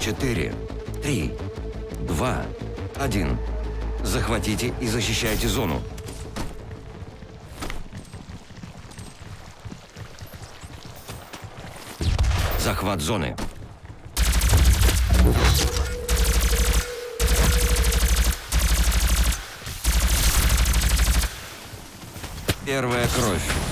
четыре, три, два, один. Захватите и защищайте зону. Захват зоны. Первая кровь.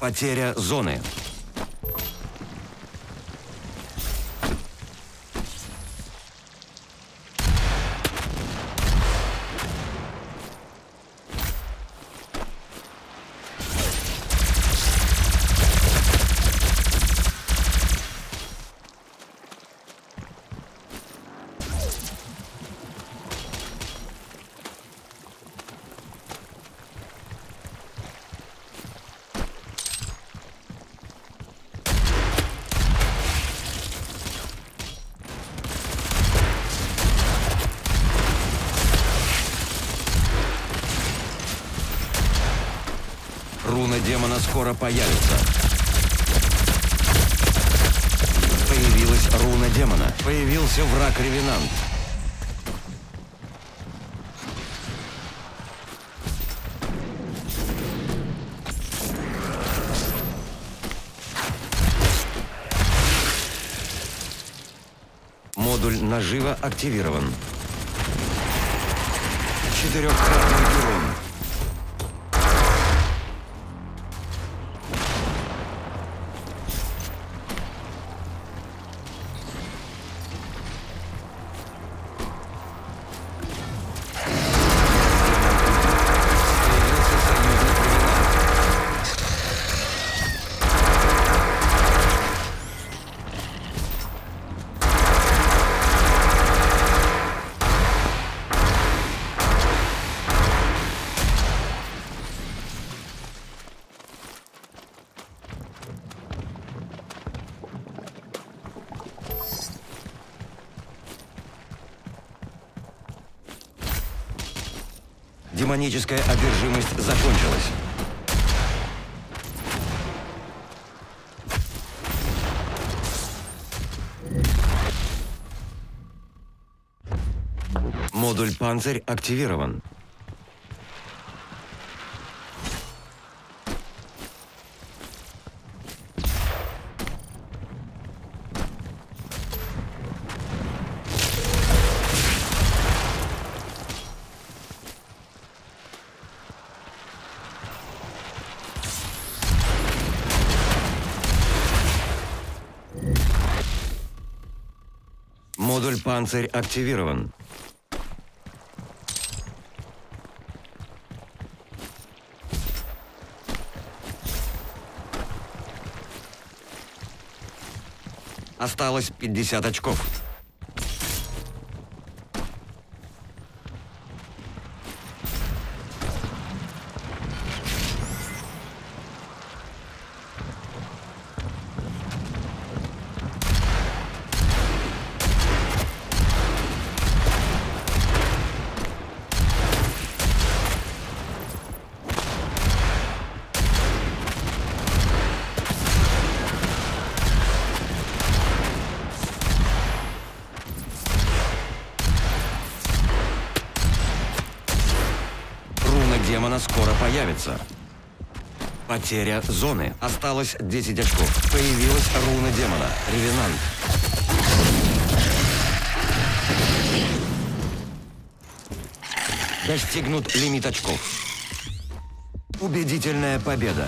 Потеря зоны. Руна демона скоро появится. Появилась руна демона. Появился враг-ревенант. Модуль нажива активирован. Четырехкратный урон. Демоническая одержимость закончилась. Модуль «Панцирь» активирован. Модуль «Панцирь» активирован. Осталось 50 очков. Руна демона скоро появится. Потеря зоны. Осталось 10 очков. Появилась руна демона. Ревенант. Достигнут лимит очков. Убедительная победа.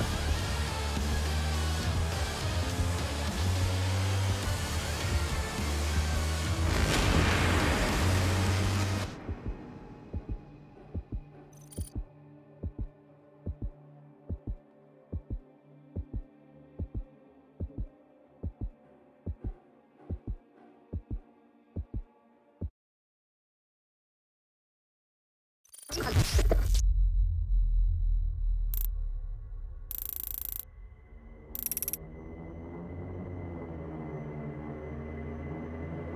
Hunt.